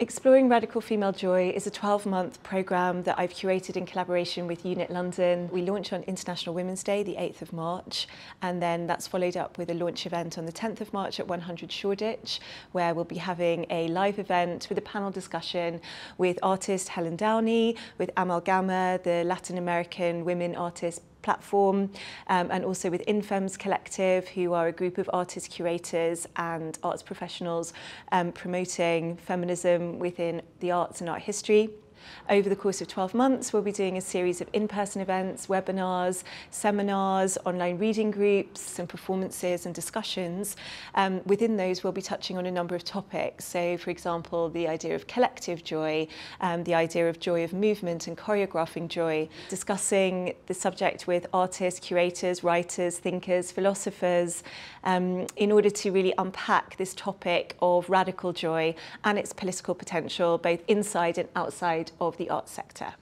Exploring Radical Female Joy is a 12-month programme that I've curated in collaboration with Unit London. We launch on International Women's Day, the 8th of March, and then that's followed up with a launch event on the 10th of March at 100 Shoreditch, where we'll be having a live event with a panel discussion with artist Helen Downey, with Amalgama, the Latin American women artist platform um, and also with Infirms Collective, who are a group of artists, curators and arts professionals um, promoting feminism within the arts and art history. Over the course of 12 months, we'll be doing a series of in-person events, webinars, seminars, online reading groups, some performances and discussions. Um, within those, we'll be touching on a number of topics. So, for example, the idea of collective joy, um, the idea of joy of movement and choreographing joy, discussing the subject with artists, curators, writers, thinkers, philosophers, um, in order to really unpack this topic of radical joy and its political potential, both inside and outside of the arts sector.